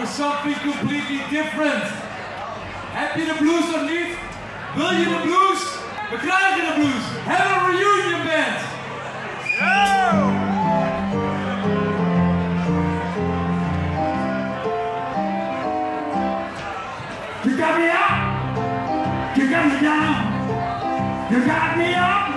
for something completely different. Happy je blues of niet? Wil je de blues? We krijgen de blues. Have a reunion band. Yo! You got me up. You got me down. You got me up.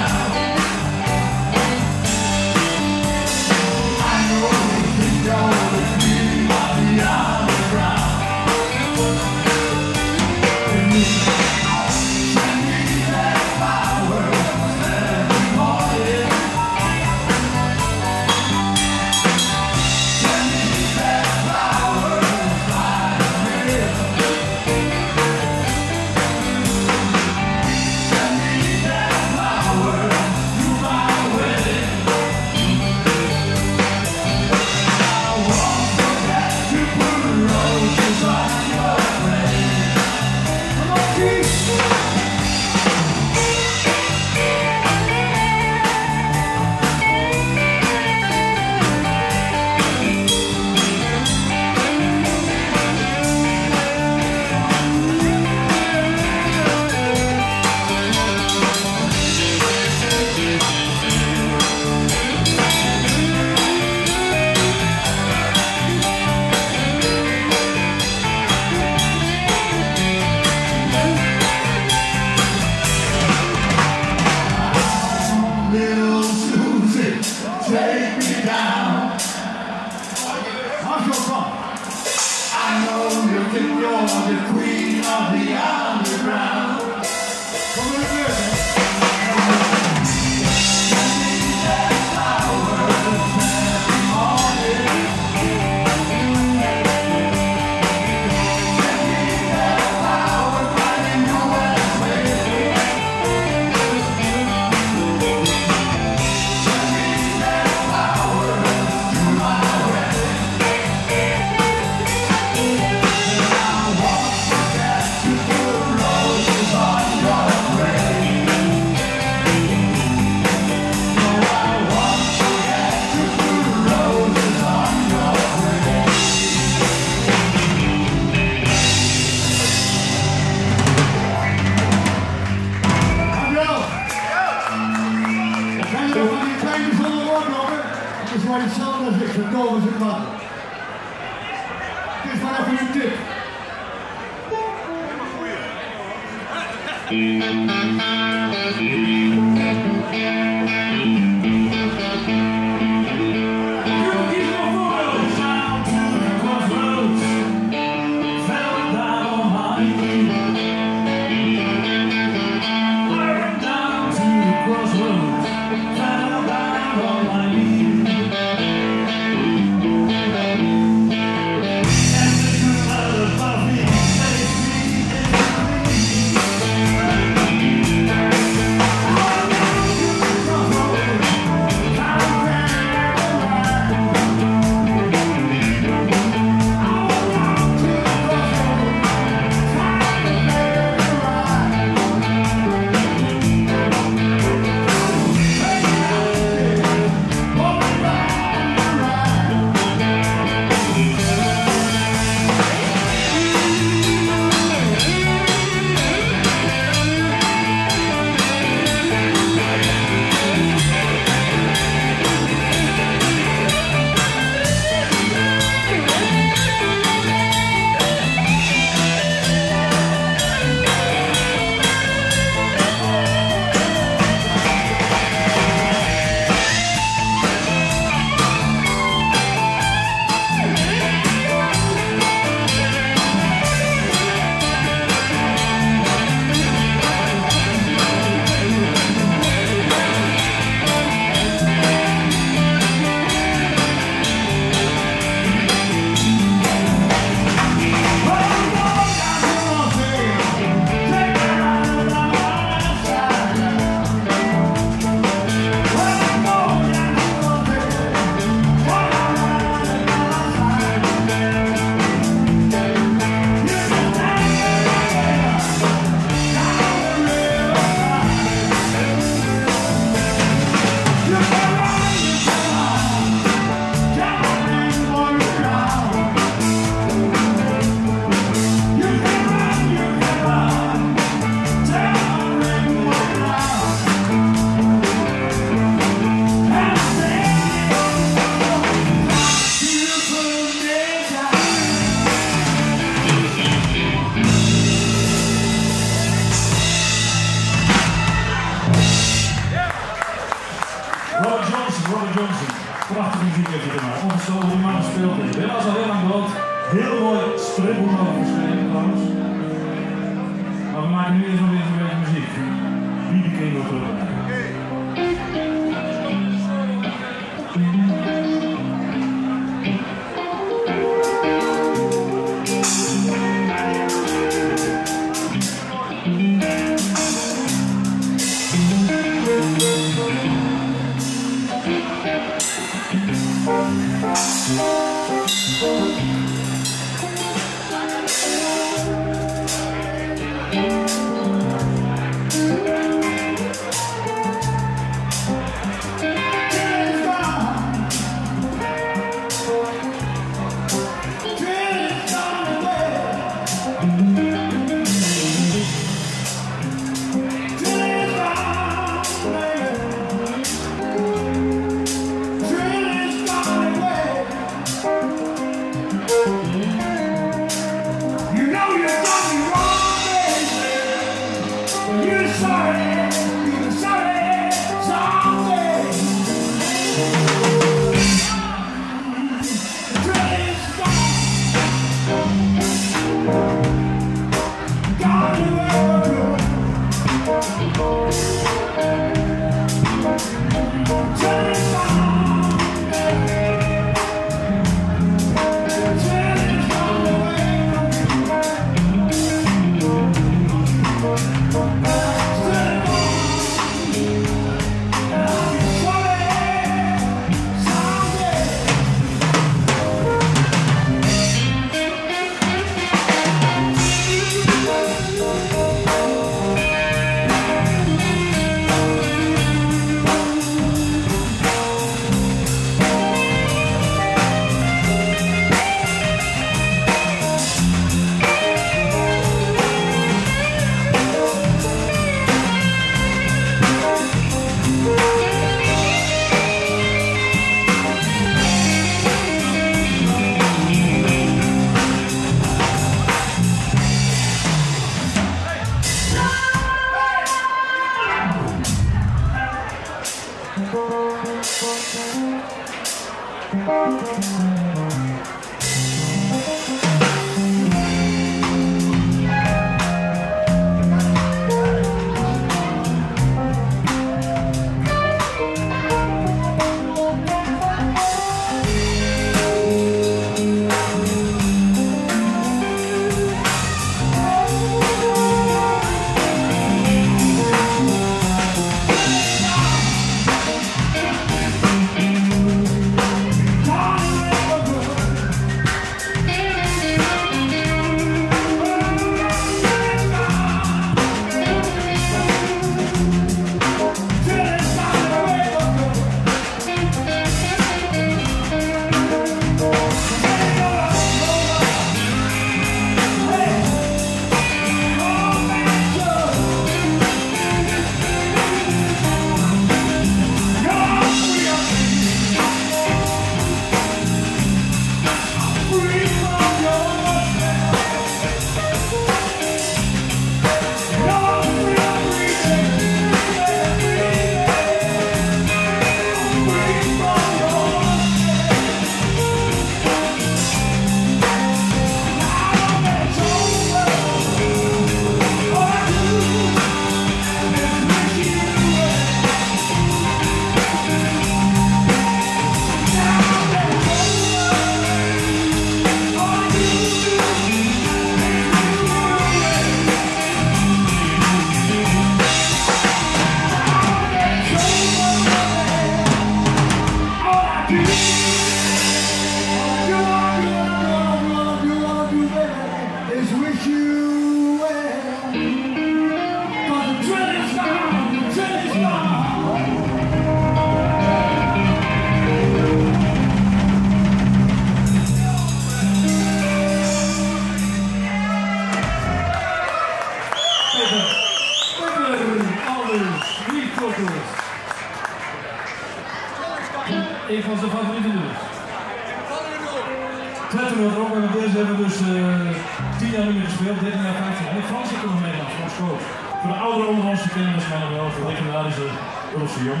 Rossium.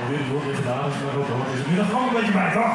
Alweer het woord weer gedaan, maar ook hoort is er nu nog gewoon een beetje bij, toch?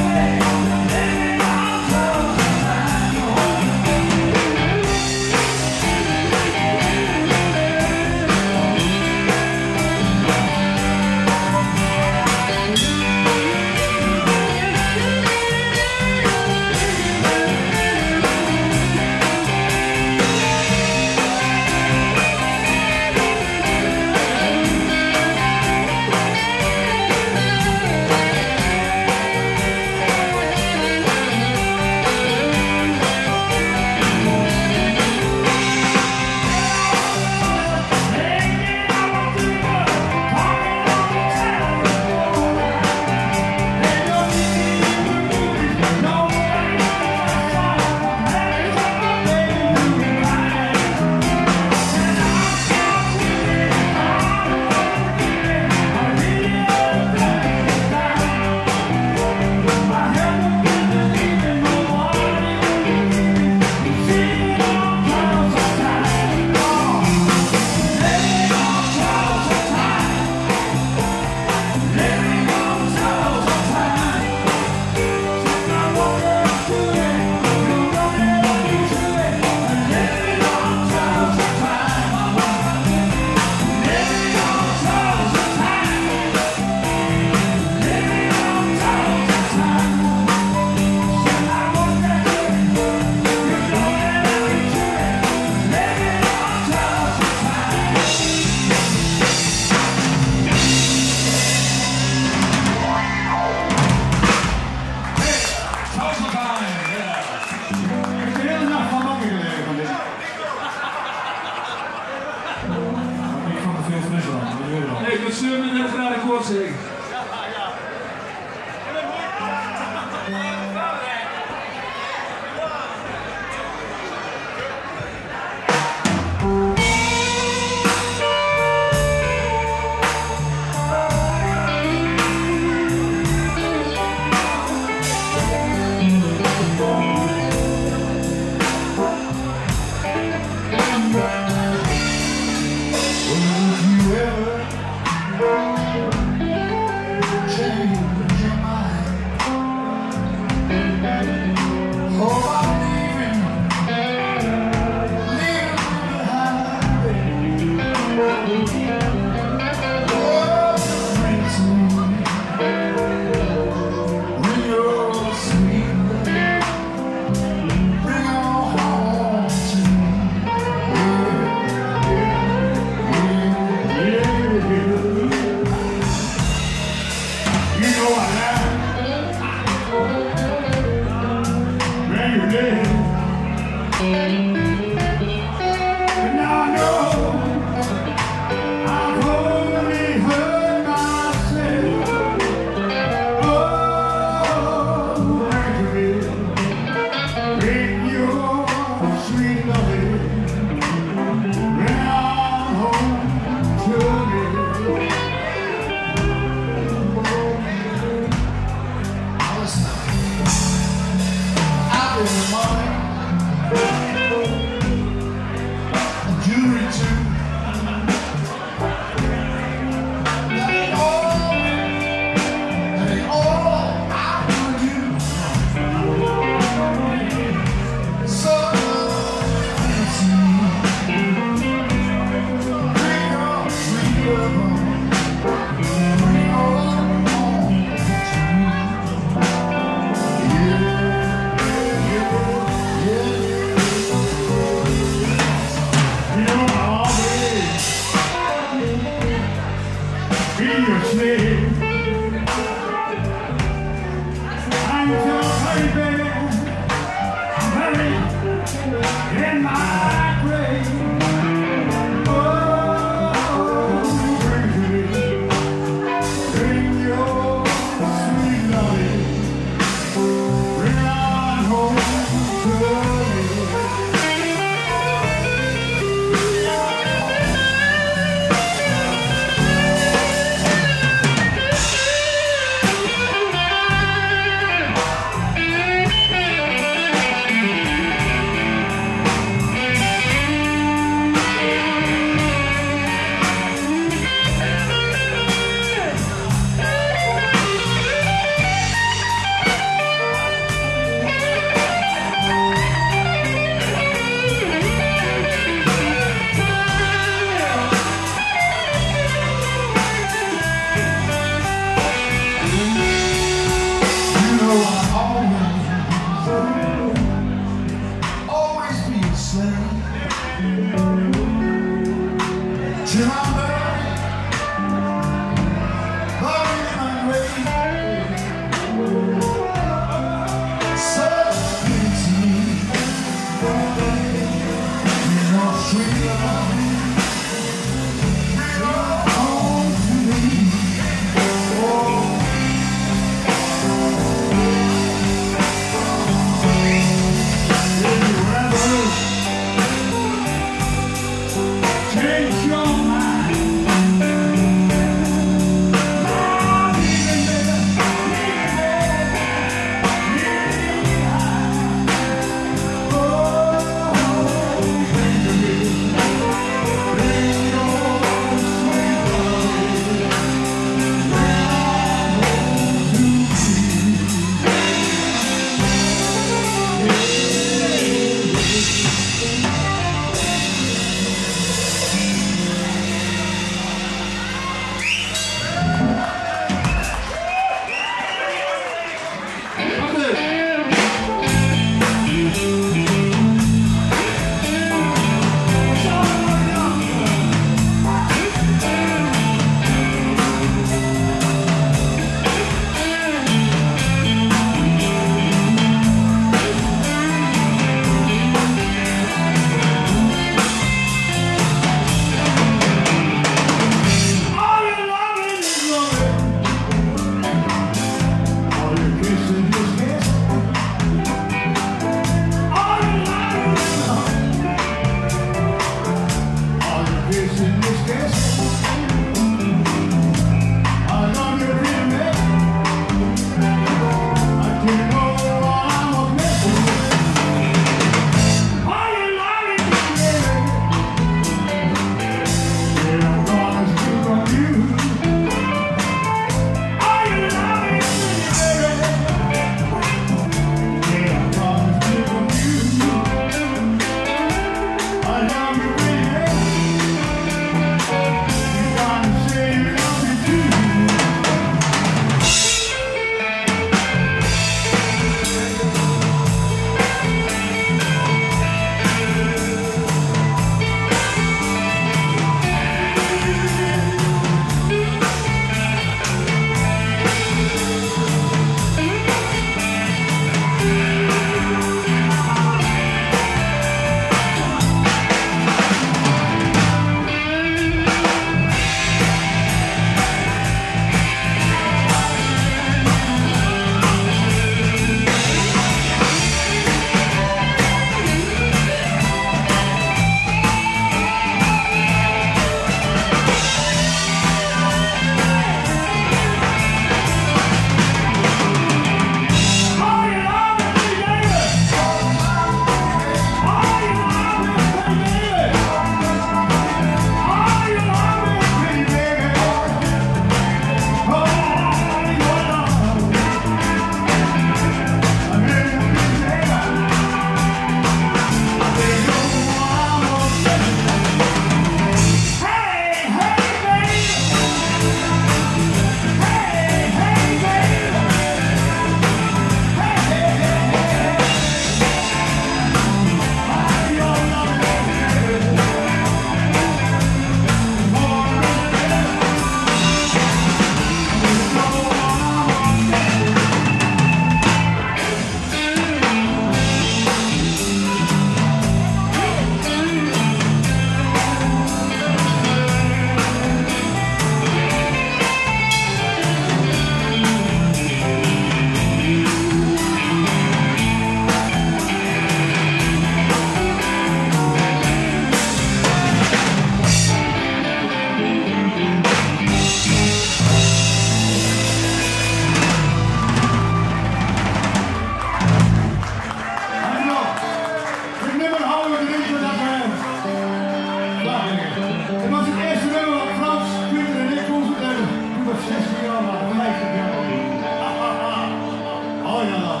Feuer.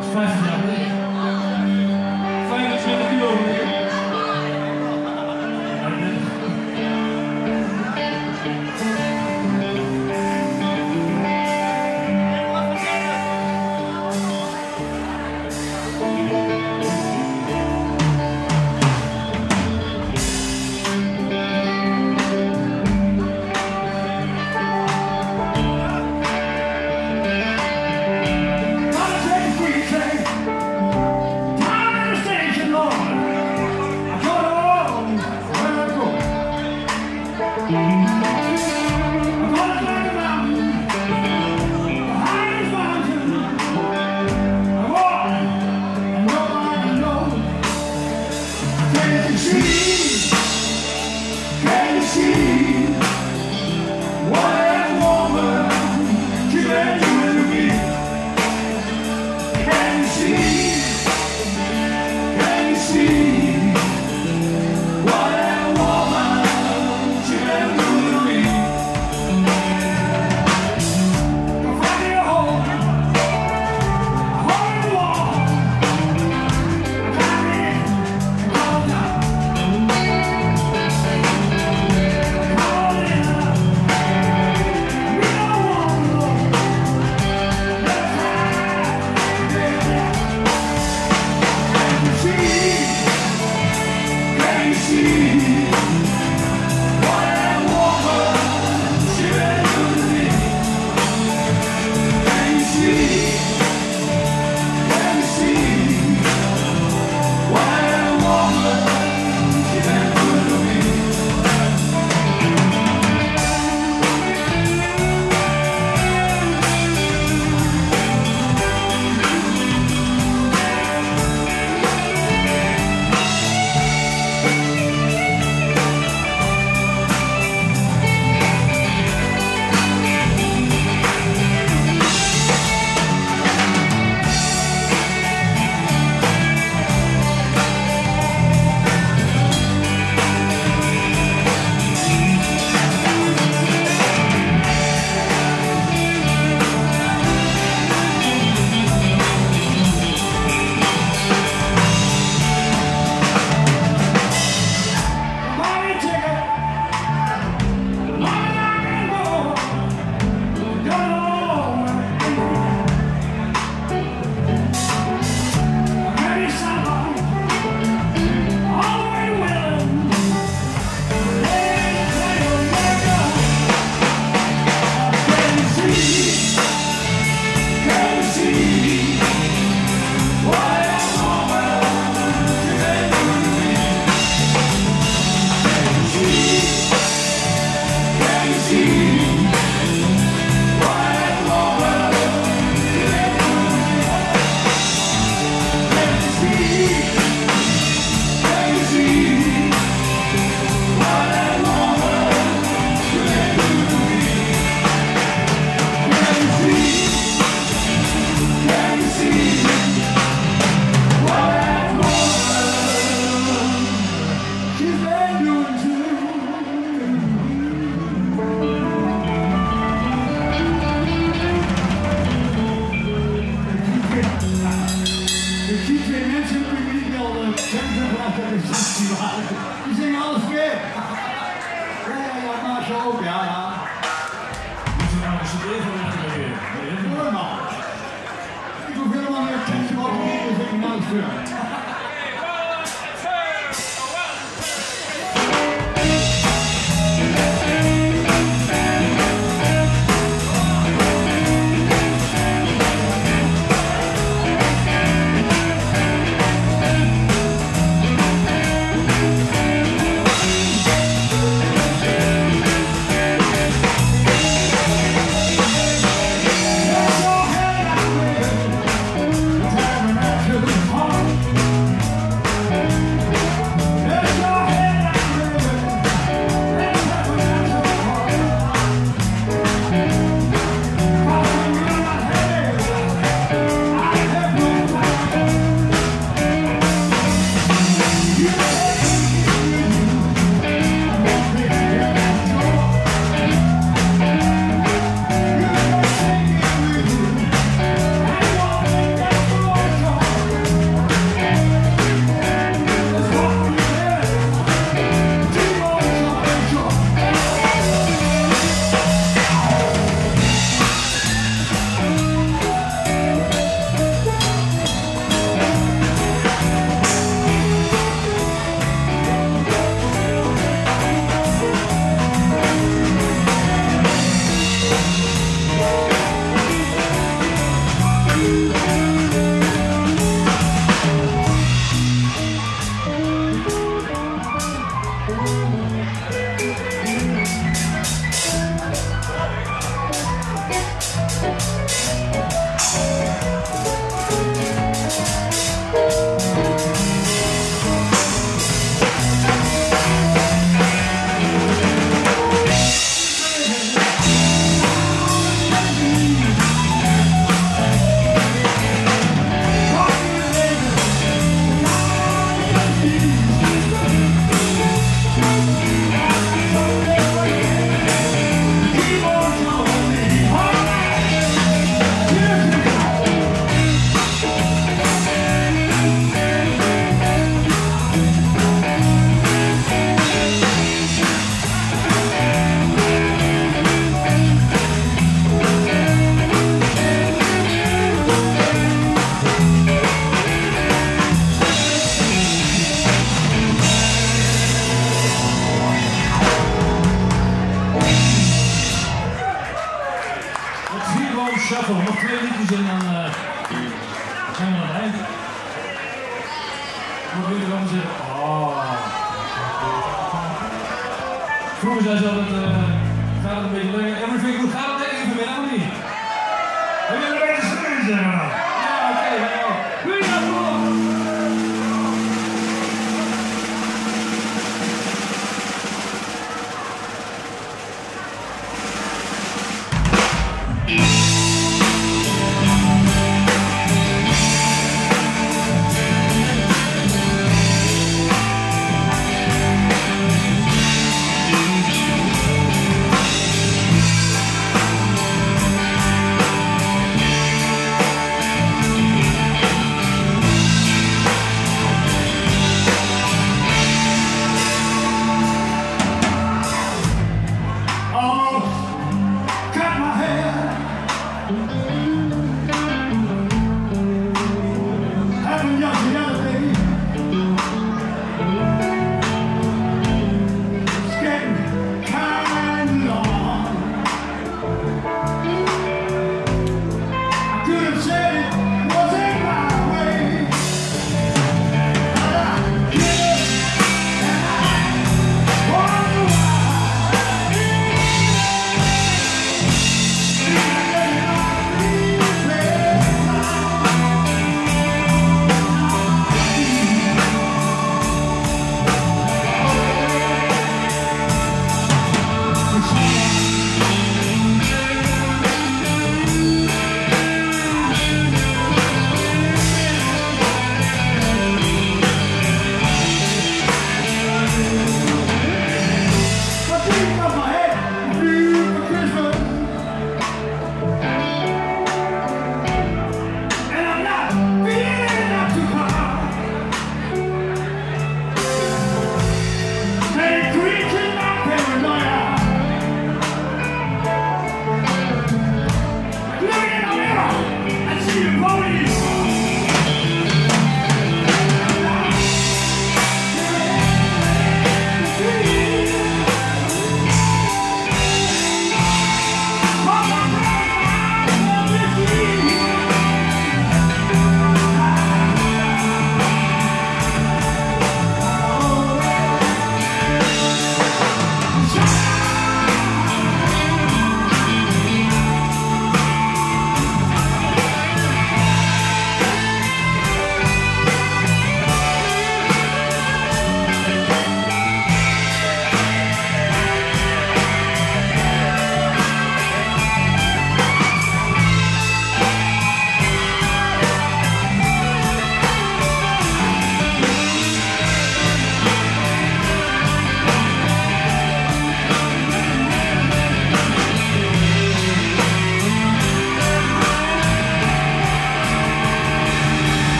Ich weiß nicht, aber 효야 이승환 씨 대선을 하게 되는 거예요. 이거 회로만의 캐치가 없는 게 생각났어요.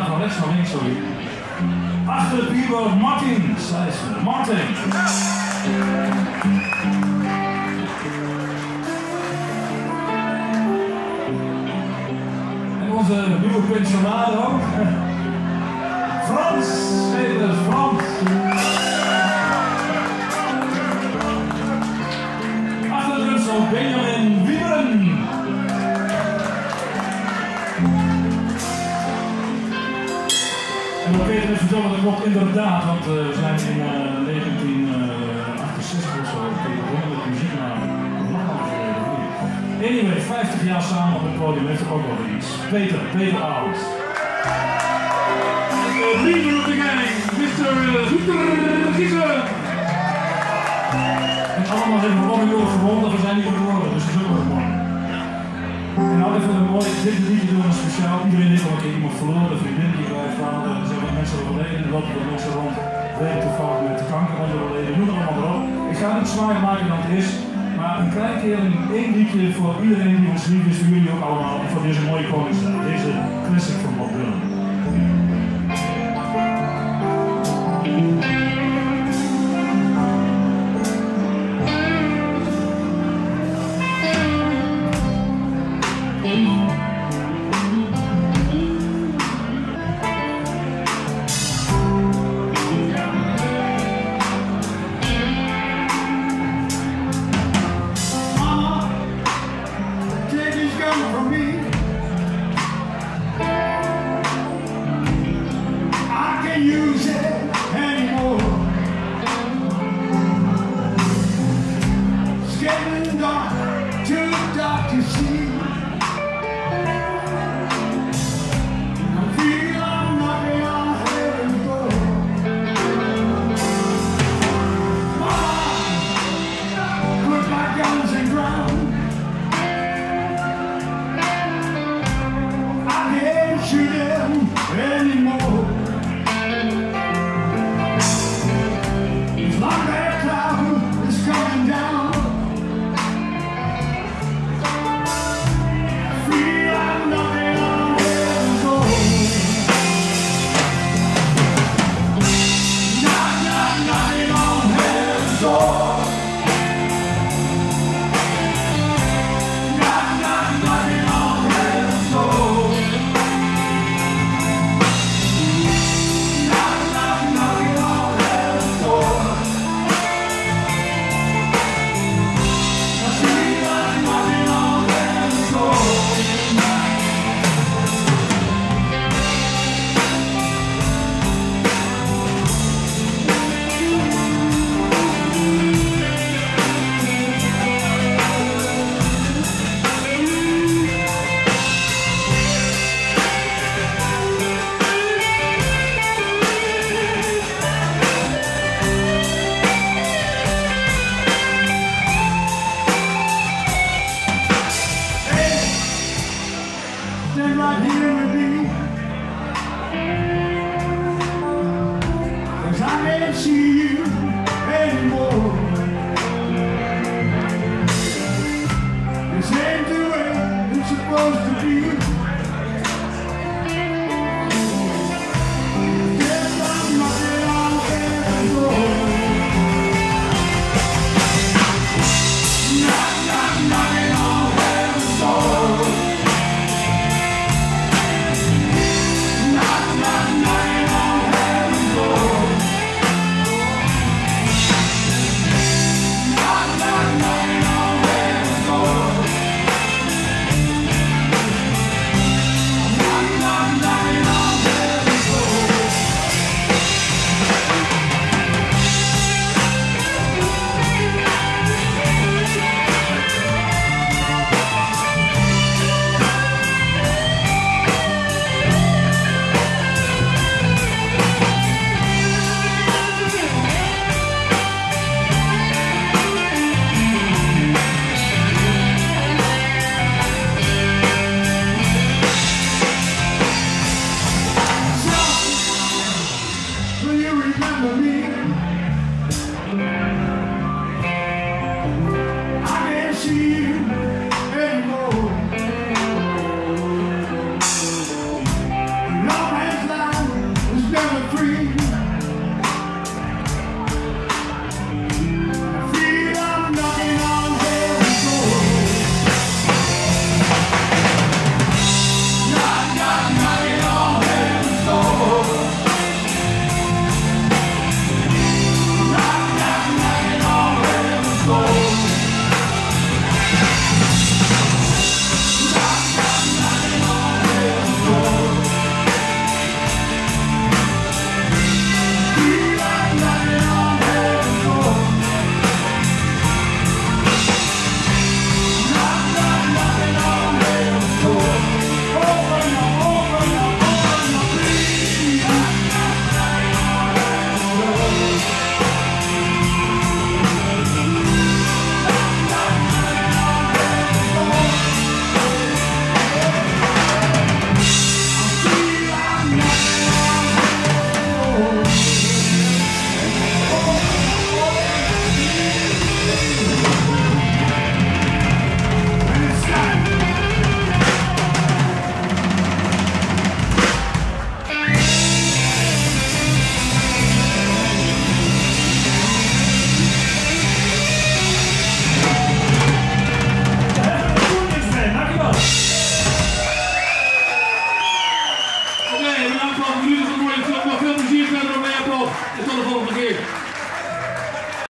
sound. After people of Martin Martin. Jaar samen op het podium heeft er ook wel iets. Peter, Peter Oud. Leader of the gang, Mr. Zoeter Giezer. En allemaal hebben we Wills gewonnen, we zijn niet geworden, dus is ook wel mooi. En nou even een mooi, dit liedje doen we speciaal. Iedereen heeft al een keer iemand verloren, een vriendin die bij vader, er zijn mensen overleden, er lopen wat mensen rond, weten toevallig met kanker overleden, noem het allemaal maar op. Ik ga het zwaarder maken dan het is, maar een klein keer één liedje voor iedereen die ons lief is, voor jullie ook allemaal, voor deze mooie koningsdag, deze classic